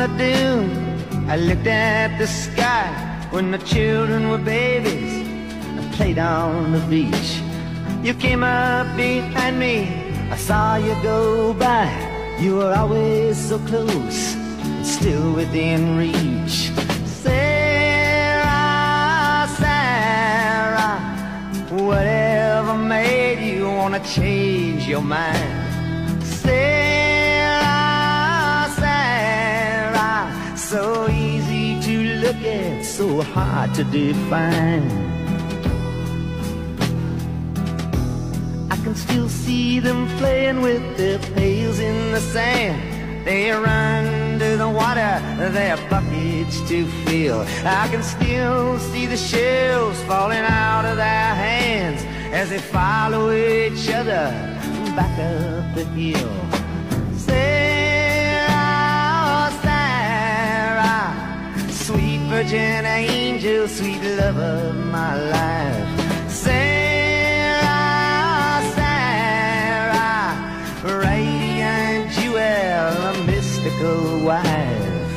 the dune. I looked at the sky when the children were babies and played on the beach. You came up behind me, I saw you go by. You were always so close, still within reach. Sara, Sara, whatever made you wanna change your mind? So hard to define. I can still see them playing with their pails in the sand. They run to the water, their buckets to fill. I can still see the shells falling out of their hands as they follow each other back up the hill. Virgin angel, sweet love of my life. Sara, Sara, radiant jewel, a mystical wife.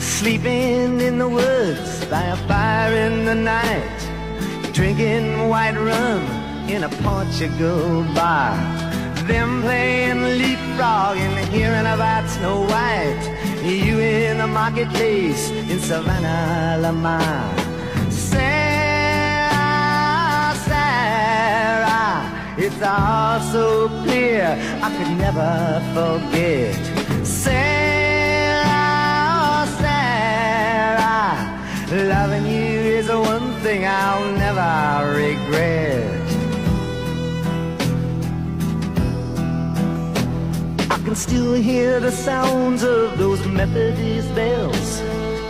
Sleeping in the woods by a fire in the night, drinking white rum in a Portugal bar. Them playing leapfrog and hearing about Snow White. You in the marketplace in Savannah, Lamar. Sara, Sara, it's all so clear I could never forget. Sara, Sara, loving you is the one thing I'll can still hear the sounds of those Methodist bells.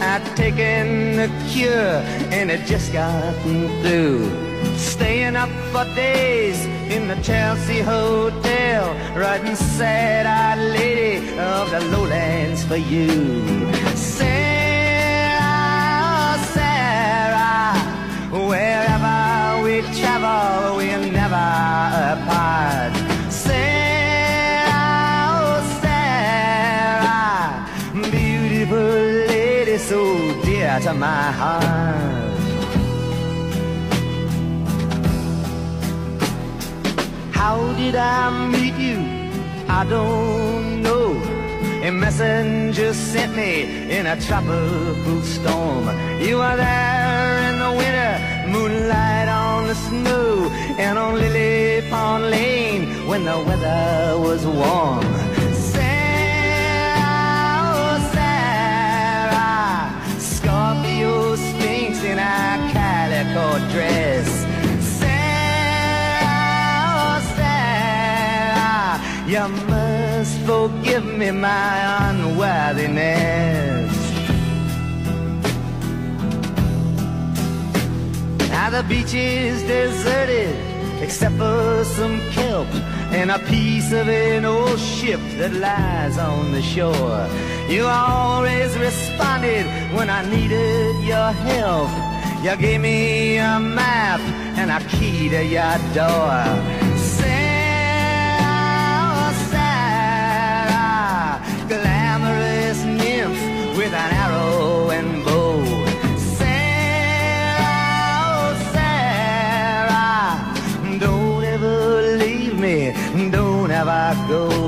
I'd taken the cure and it just gotten through. Staying up for days in the Chelsea Hotel, writing sad-eyed lady of the lowlands for you. Dear to my heart. How did I meet you? I don't know. A messenger sent me in a tropical storm. You were there in the winter, moonlight on the snow, and on Lily Pond Lane when the weather was warm. You must forgive me my unworthiness. Now the beach is deserted except for some kelp and a piece of an old ship that lies on the shore. You always responded when I needed your help. You gave me a map and a key to your door. Go.